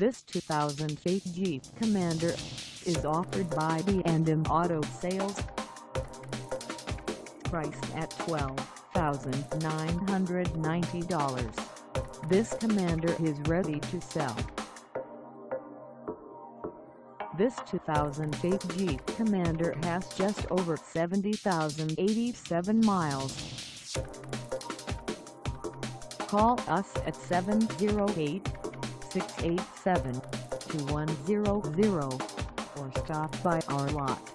This 2008 Jeep Commander is offered by B&M Auto Sales. Priced at $12,990. This Commander is ready to sell. This 2008 Jeep Commander has just over 70,087 miles. Call us at 708-687-2100 or stop by our lot.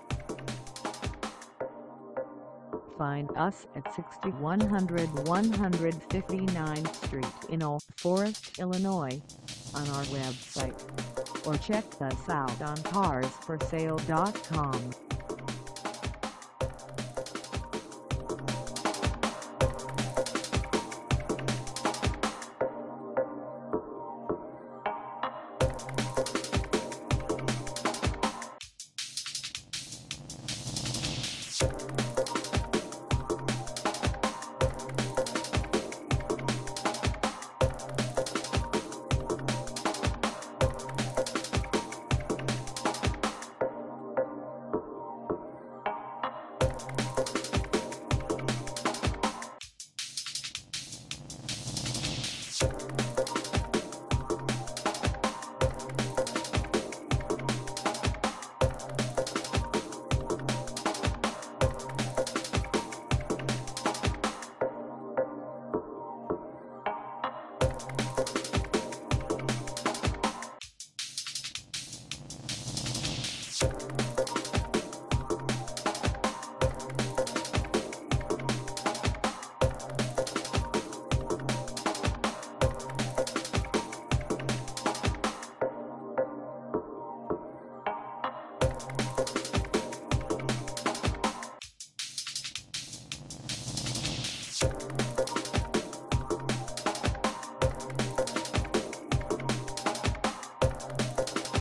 Find us at 6100 159th Street in Oak Forest, Illinois on our website or check us out on carsforsale.com. Thank